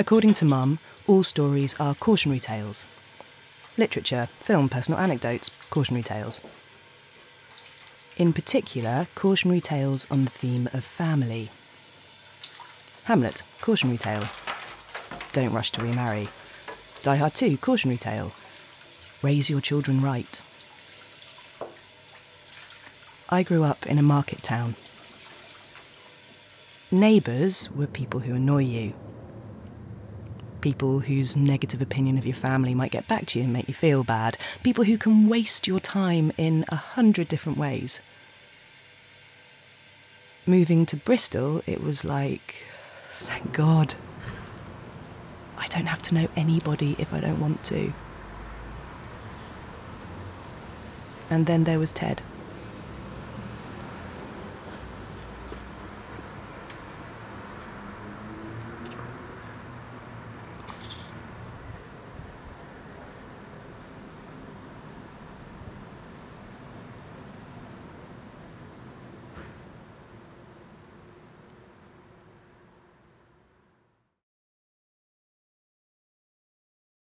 According to Mum, all stories are cautionary tales. Literature, film, personal anecdotes, cautionary tales. In particular, cautionary tales on the theme of family. Hamlet, cautionary tale. Don't rush to remarry. Die Hard 2, cautionary tale. Raise your children right. I grew up in a market town. Neighbours were people who annoy you. People whose negative opinion of your family might get back to you and make you feel bad. People who can waste your time in a hundred different ways. Moving to Bristol, it was like, thank God. I don't have to know anybody if I don't want to. And then there was Ted.